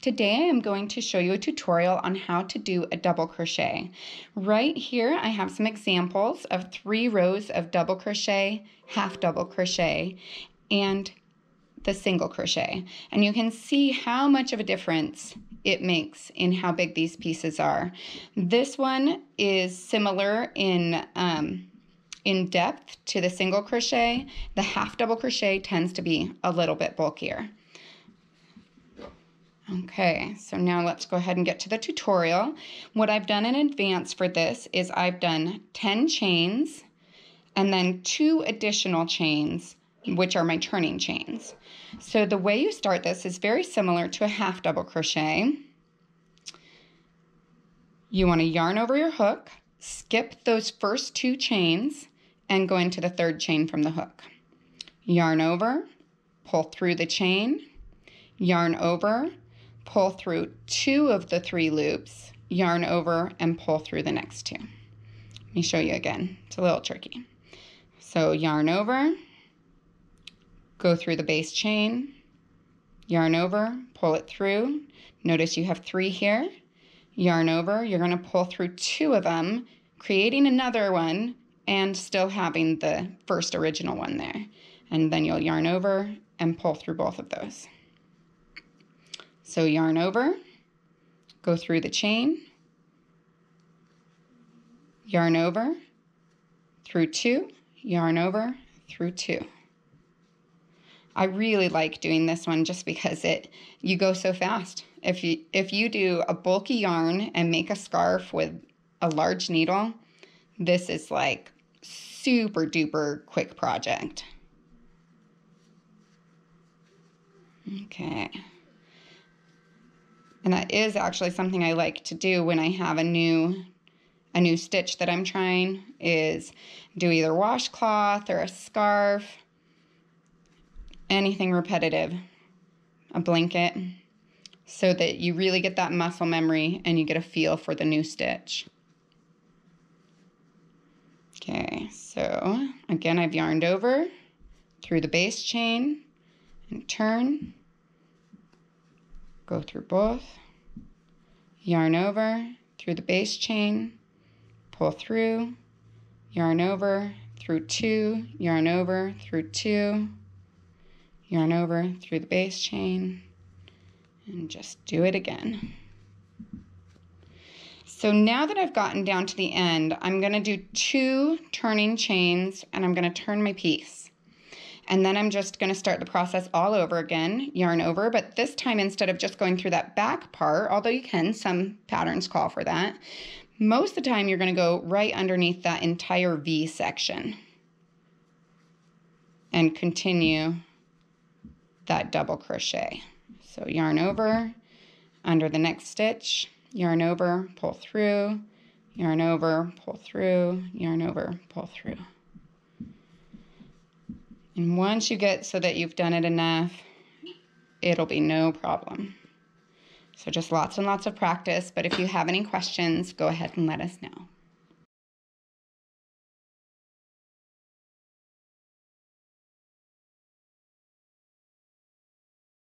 Today I am going to show you a tutorial on how to do a double crochet. Right here I have some examples of three rows of double crochet, half double crochet, and the single crochet. And you can see how much of a difference it makes in how big these pieces are. This one is similar in um, in depth to the single crochet. The half double crochet tends to be a little bit bulkier. Okay, so now let's go ahead and get to the tutorial. What I've done in advance for this is I've done 10 chains and then two additional chains, which are my turning chains. So the way you start this is very similar to a half double crochet. You want to yarn over your hook, skip those first two chains, and go into the third chain from the hook. Yarn over, pull through the chain, yarn over, pull through two of the three loops, yarn over, and pull through the next two. Let me show you again. It's a little tricky. So yarn over, go through the base chain, yarn over, pull it through. Notice you have three here. Yarn over, you're going to pull through two of them, creating another one, and still having the first original one there. And then you'll yarn over and pull through both of those. So yarn over, go through the chain, yarn over, through two, yarn over, through two. I really like doing this one just because it you go so fast. If you if you do a bulky yarn and make a scarf with a large needle, this is like super duper quick project. Okay. And that is actually something I like to do when I have a new a new stitch that I'm trying is do either washcloth or a scarf anything repetitive, a blanket, so that you really get that muscle memory and you get a feel for the new stitch. Okay, so again, I've yarned over through the base chain and turn, go through both, yarn over through the base chain, pull through, yarn over through two, yarn over through two, yarn over through the base chain, and just do it again. So now that I've gotten down to the end, I'm going to do two turning chains and I'm going to turn my piece. And then I'm just going to start the process all over again, yarn over, but this time instead of just going through that back part, although you can, some patterns call for that, most of the time you're going to go right underneath that entire V section and continue that double crochet. So yarn over, under the next stitch, yarn over, pull through, yarn over, pull through, yarn over, pull through. And once you get so that you've done it enough, it'll be no problem. So just lots and lots of practice, but if you have any questions, go ahead and let us know.